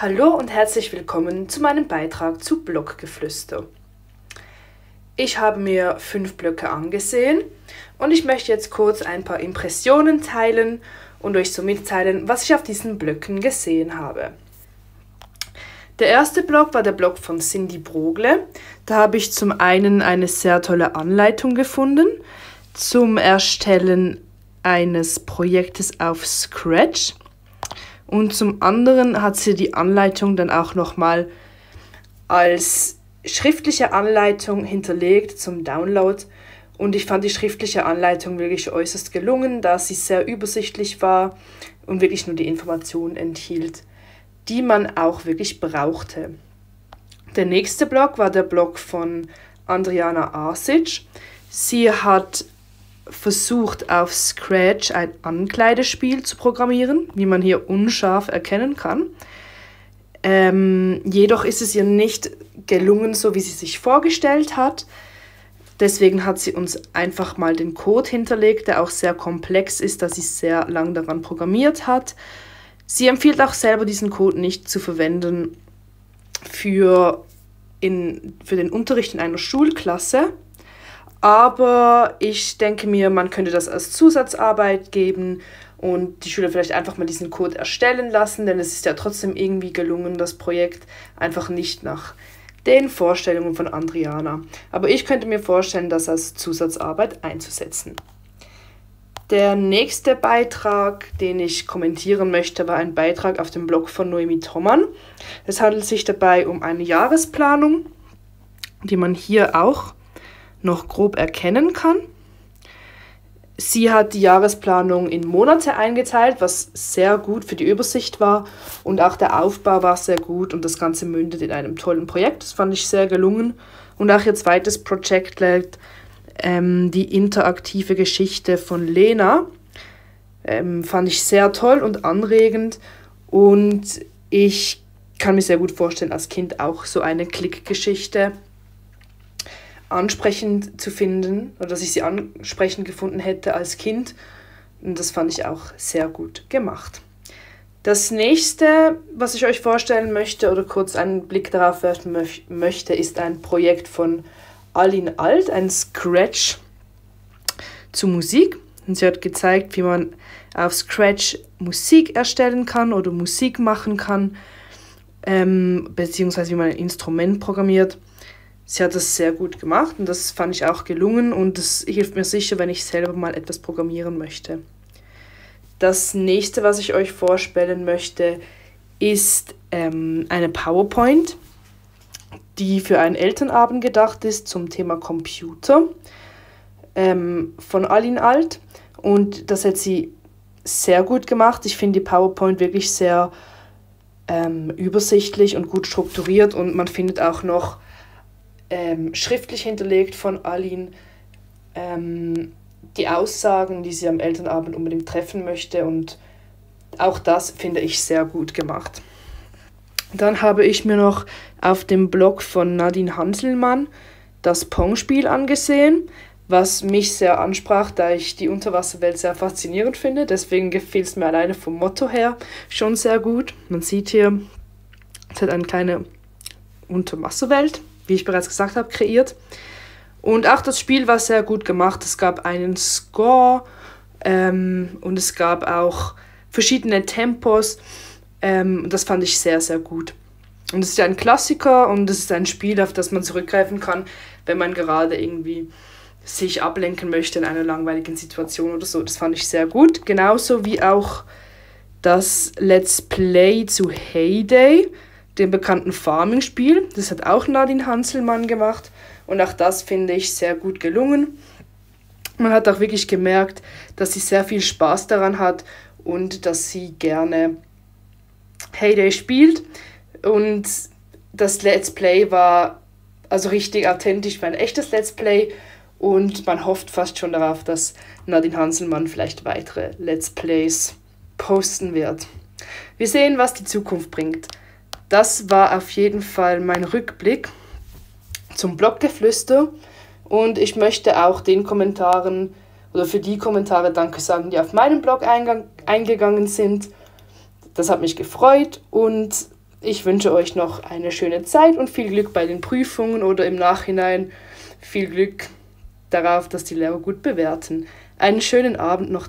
Hallo und herzlich willkommen zu meinem Beitrag zu Blockgeflüster. Ich habe mir fünf Blöcke angesehen und ich möchte jetzt kurz ein paar Impressionen teilen und euch so mitteilen, was ich auf diesen Blöcken gesehen habe. Der erste Block war der Block von Cindy Brogle. Da habe ich zum einen eine sehr tolle Anleitung gefunden zum Erstellen eines Projektes auf Scratch. Und zum anderen hat sie die Anleitung dann auch nochmal als schriftliche Anleitung hinterlegt zum Download. Und ich fand die schriftliche Anleitung wirklich äußerst gelungen, da sie sehr übersichtlich war und wirklich nur die Informationen enthielt, die man auch wirklich brauchte. Der nächste Blog war der Blog von Andriana Arsic. Sie hat versucht auf Scratch ein Ankleidespiel zu programmieren, wie man hier unscharf erkennen kann. Ähm, jedoch ist es ihr nicht gelungen, so wie sie sich vorgestellt hat. Deswegen hat sie uns einfach mal den Code hinterlegt, der auch sehr komplex ist, da sie sehr lang daran programmiert hat. Sie empfiehlt auch selber, diesen Code nicht zu verwenden für, in, für den Unterricht in einer Schulklasse, aber ich denke mir, man könnte das als Zusatzarbeit geben und die Schüler vielleicht einfach mal diesen Code erstellen lassen, denn es ist ja trotzdem irgendwie gelungen, das Projekt einfach nicht nach den Vorstellungen von Andriana. Aber ich könnte mir vorstellen, das als Zusatzarbeit einzusetzen. Der nächste Beitrag, den ich kommentieren möchte, war ein Beitrag auf dem Blog von Noemi Thomann. Es handelt sich dabei um eine Jahresplanung, die man hier auch noch grob erkennen kann. Sie hat die Jahresplanung in Monate eingeteilt, was sehr gut für die Übersicht war. Und auch der Aufbau war sehr gut und das Ganze mündet in einem tollen Projekt. Das fand ich sehr gelungen. Und auch ihr zweites Projekt ähm, die interaktive Geschichte von Lena. Ähm, fand ich sehr toll und anregend. Und ich kann mir sehr gut vorstellen, als Kind auch so eine Klickgeschichte ansprechend zu finden oder dass ich sie ansprechend gefunden hätte als Kind. Und das fand ich auch sehr gut gemacht. Das nächste, was ich euch vorstellen möchte oder kurz einen Blick darauf werfen möchte, ist ein Projekt von Aline Alt, ein Scratch zu Musik. Und sie hat gezeigt, wie man auf Scratch Musik erstellen kann oder Musik machen kann, ähm, beziehungsweise wie man ein Instrument programmiert sie hat das sehr gut gemacht und das fand ich auch gelungen und das hilft mir sicher, wenn ich selber mal etwas programmieren möchte. Das nächste, was ich euch vorstellen möchte, ist ähm, eine PowerPoint, die für einen Elternabend gedacht ist zum Thema Computer ähm, von Aline Alt. Und das hat sie sehr gut gemacht. Ich finde die PowerPoint wirklich sehr ähm, übersichtlich und gut strukturiert und man findet auch noch ähm, schriftlich hinterlegt von Aline ähm, die Aussagen, die sie am Elternabend unbedingt treffen möchte und auch das finde ich sehr gut gemacht. Dann habe ich mir noch auf dem Blog von Nadine Hanselmann das Pong-Spiel angesehen, was mich sehr ansprach, da ich die Unterwasserwelt sehr faszinierend finde. Deswegen gefiel es mir alleine vom Motto her schon sehr gut. Man sieht hier, es hat eine kleine Unterwasserwelt wie ich bereits gesagt habe, kreiert. Und auch das Spiel war sehr gut gemacht. Es gab einen Score ähm, und es gab auch verschiedene Tempos. Ähm, das fand ich sehr, sehr gut. Und es ist ein Klassiker und es ist ein Spiel, auf das man zurückgreifen kann, wenn man gerade irgendwie sich ablenken möchte in einer langweiligen Situation oder so. Das fand ich sehr gut. Genauso wie auch das Let's Play zu Heyday dem bekannten Farming-Spiel. Das hat auch Nadine Hanselmann gemacht und auch das finde ich sehr gut gelungen. Man hat auch wirklich gemerkt, dass sie sehr viel Spaß daran hat und dass sie gerne Heyday spielt. Und das Let's Play war also richtig authentisch, war ein echtes Let's Play und man hofft fast schon darauf, dass Nadine Hanselmann vielleicht weitere Let's Plays posten wird. Wir sehen, was die Zukunft bringt. Das war auf jeden Fall mein Rückblick zum Bloggeflüster. Und ich möchte auch den Kommentaren oder für die Kommentare Danke sagen, die auf meinem Blog eingegangen sind. Das hat mich gefreut und ich wünsche euch noch eine schöne Zeit und viel Glück bei den Prüfungen oder im Nachhinein viel Glück darauf, dass die Lehrer gut bewerten. Einen schönen Abend noch.